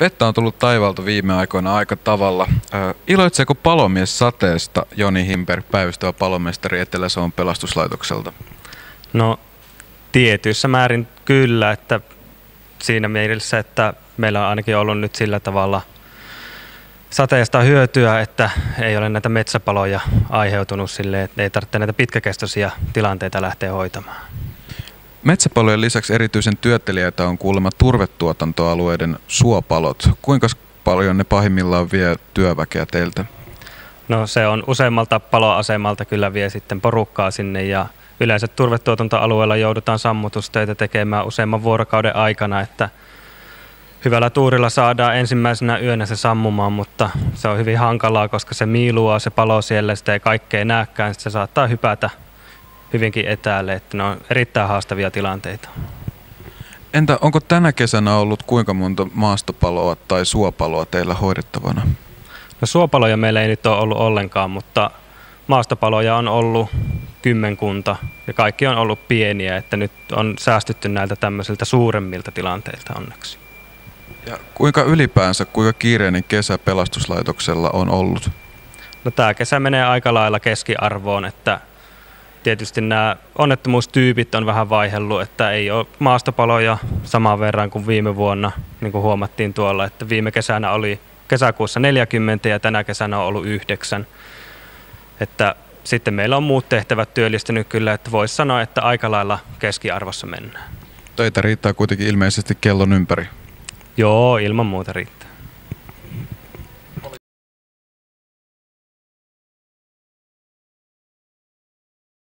Vettä on tullut taivaalta viime aikoina aika tavalla. Iloitseeko palomies sateesta Joni Himberg, päivystävä palomestari Etelä-Savon pelastuslaitokselta? No tietyissä määrin kyllä, että siinä mielessä, että meillä on ainakin ollut nyt sillä tavalla sateesta hyötyä, että ei ole näitä metsäpaloja aiheutunut sille, että ei tarvitse näitä pitkäkestoisia tilanteita lähteä hoitamaan. Metsäpalojen lisäksi erityisen työtelijäitä on kuulemma turvetuotantoalueiden suopalot. Kuinka paljon ne pahimmillaan vie työväkeä teiltä? No se on useammalta paloasemalta kyllä vie sitten porukkaa sinne ja yleensä turvetuotantoalueella joudutaan sammutustöitä tekemään useamman vuorokauden aikana, että hyvällä tuurilla saadaan ensimmäisenä yönä se sammumaan, mutta se on hyvin hankalaa, koska se miilua se palo siellä, sitä ei kaikkea näkään, se saattaa hypätä hyvinkin etäälle, että ne on erittäin haastavia tilanteita. Entä onko tänä kesänä ollut kuinka monta maastopaloa tai suopaloa teillä hoidettavana? No suopaloja meillä ei nyt ole ollut ollenkaan, mutta maastopaloja on ollut kymmenkunta ja kaikki on ollut pieniä, että nyt on säästytty näiltä tämmöisiltä suuremmilta tilanteilta onneksi. Ja kuinka ylipäänsä, kuinka kiireinen kesä pelastuslaitoksella on ollut? No tämä kesä menee aika lailla keskiarvoon, että tietysti nämä onnettomuustyypit on vähän vaihellut, että ei ole maastopaloja saman verran kuin viime vuonna, niin kuin huomattiin tuolla, että viime kesänä oli kesäkuussa 40 ja tänä kesänä on ollut yhdeksän. Että sitten meillä on muut tehtävät työllistynyt kyllä, että voisi sanoa, että aika lailla keskiarvossa mennään. Töitä riittää kuitenkin ilmeisesti kellon ympäri. Joo, ilman muuta riittää.